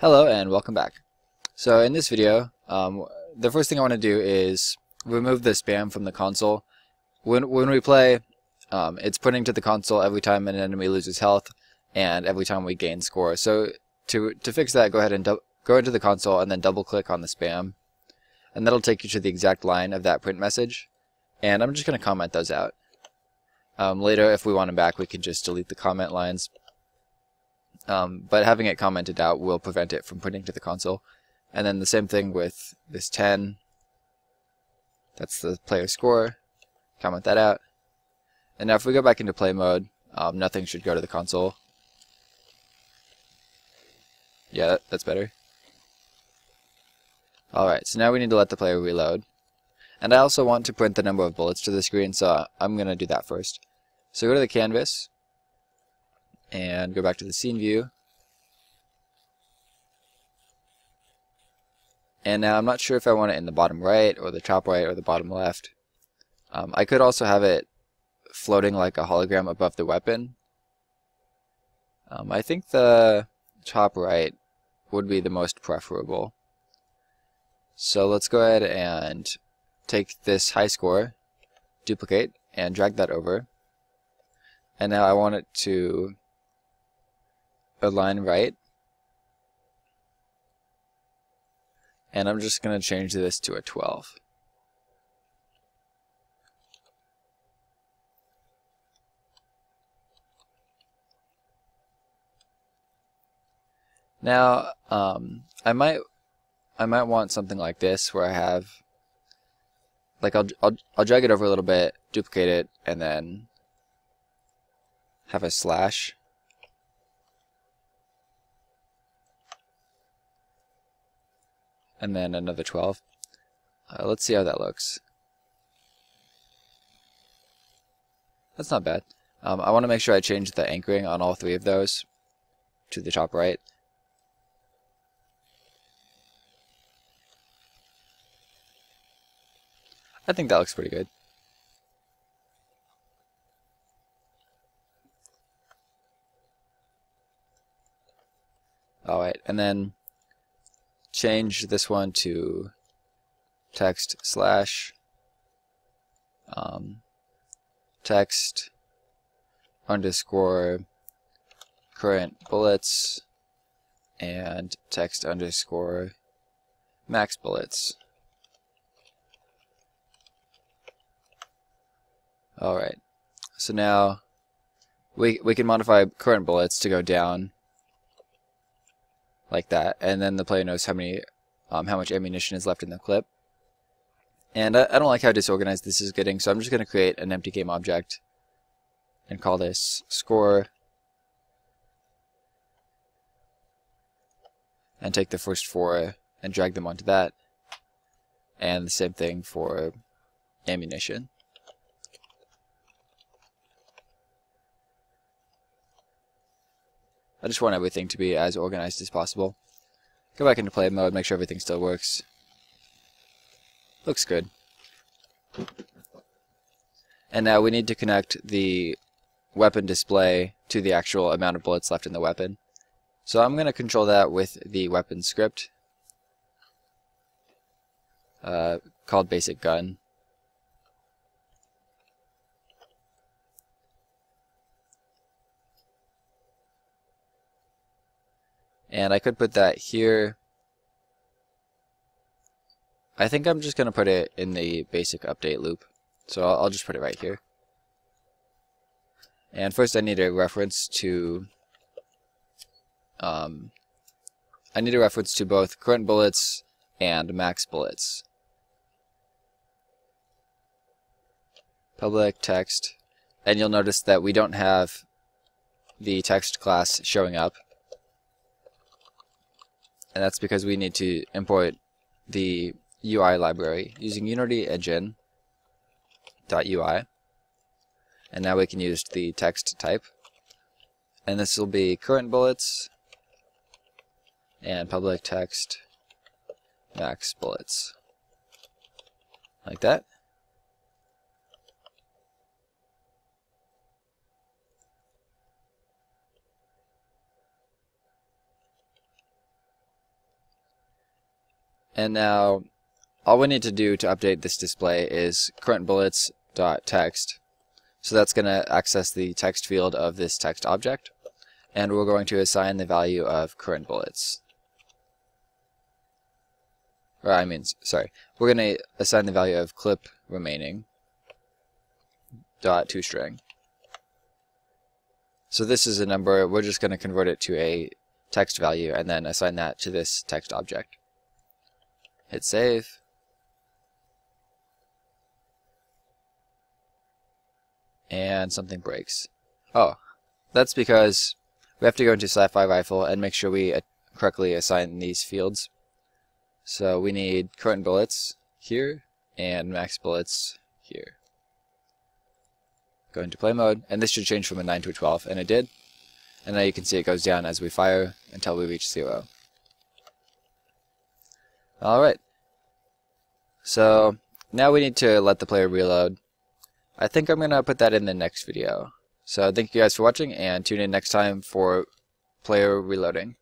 Hello and welcome back. So in this video, um, the first thing I want to do is remove the spam from the console. When, when we play, um, it's putting to the console every time an enemy loses health and every time we gain score. So to, to fix that, go ahead and go into the console and then double click on the spam. And that'll take you to the exact line of that print message. And I'm just going to comment those out. Um, later, if we want them back, we can just delete the comment lines. Um, but having it commented out will prevent it from printing to the console. And then the same thing with this 10. That's the player score. Comment that out. And now if we go back into play mode, um, nothing should go to the console. Yeah, that, that's better. Alright, so now we need to let the player reload. And I also want to print the number of bullets to the screen, so I'm going to do that first. So go to the canvas, and go back to the scene view. And now I'm not sure if I want it in the bottom right or the top right or the bottom left. Um, I could also have it floating like a hologram above the weapon. Um, I think the top right would be the most preferable. So let's go ahead and take this high score, duplicate, and drag that over. And now I want it to align right. And I'm just going to change this to a 12. Now, um, I might, I might want something like this where I have, like I'll, I'll, I'll drag it over a little bit, duplicate it, and then have a slash. And then another 12. Uh, let's see how that looks. That's not bad. Um, I want to make sure I change the anchoring on all three of those to the top right. I think that looks pretty good. Alright, and then change this one to text slash um, text underscore current bullets and text underscore max bullets. Alright, so now we, we can modify current bullets to go down like that, and then the player knows how many, um, how much ammunition is left in the clip. And I, I don't like how disorganized this is getting, so I'm just going to create an empty game object and call this score and take the first four and drag them onto that and the same thing for ammunition. I just want everything to be as organized as possible. Go back into play mode, make sure everything still works. Looks good. And now we need to connect the weapon display to the actual amount of bullets left in the weapon. So I'm going to control that with the weapon script uh, called basic gun. And I could put that here. I think I'm just going to put it in the basic update loop. So I'll, I'll just put it right here. And first I need a reference to um, I need a reference to both current bullets and max bullets. Public text. And you'll notice that we don't have the text class showing up and that's because we need to import the UI library using Unity Engine .ui and now we can use the text type. And this will be current bullets and public text max bullets. Like that And now all we need to do to update this display is current bullets dot text. So that's going to access the text field of this text object. And we're going to assign the value of current bullets. Or I mean, sorry, we're going to assign the value of clip remaining dot toString. So this is a number, we're just going to convert it to a text value and then assign that to this text object. Hit save. And something breaks. Oh, that's because we have to go into Sci-Fi Rifle and make sure we uh, correctly assign these fields. So we need current bullets here and max bullets here. Go into play mode, and this should change from a 9 to a 12, and it did. And now you can see it goes down as we fire until we reach 0. Alright. So, now we need to let the player reload. I think I'm going to put that in the next video. So thank you guys for watching, and tune in next time for player reloading.